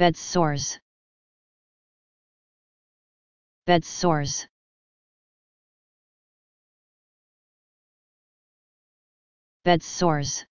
bed sores. Bed sores. Bed sores.